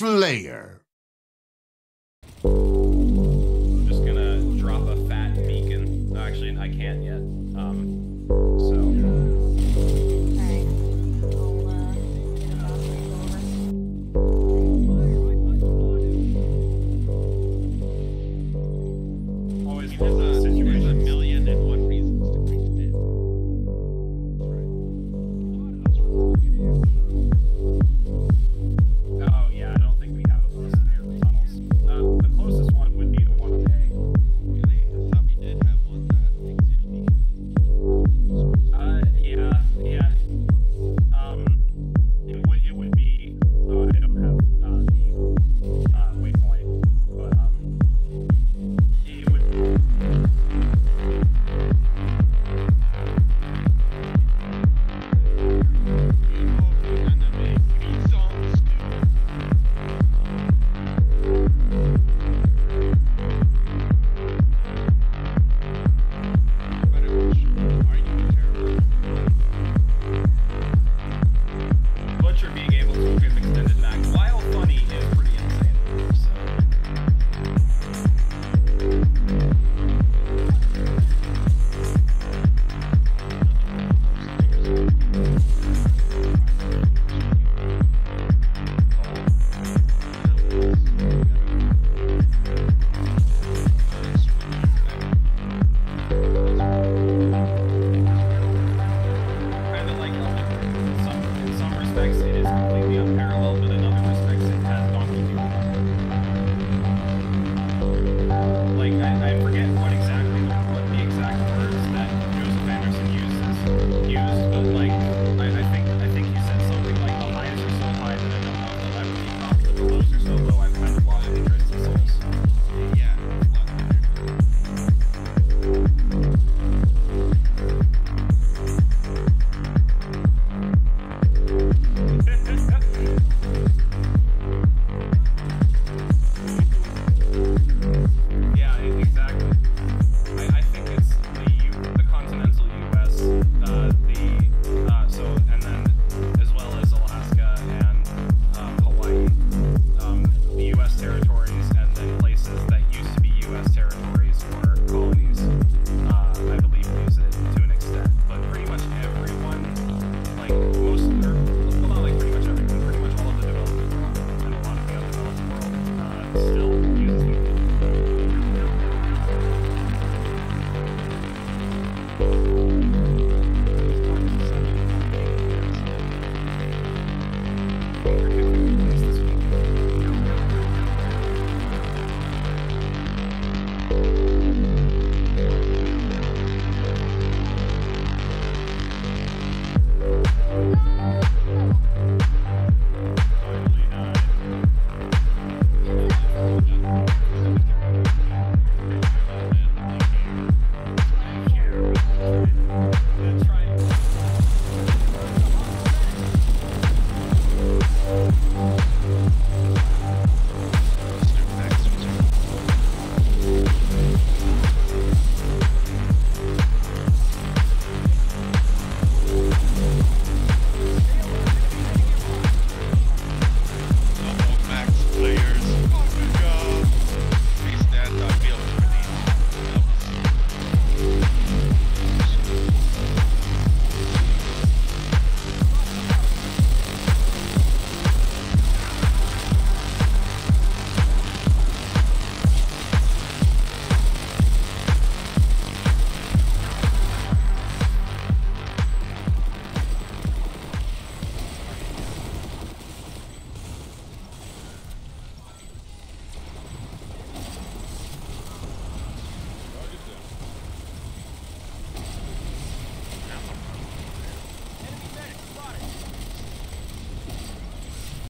Slayer. I'm just gonna drop a fat beacon. No, actually, I can't yet. Um, so everything I, I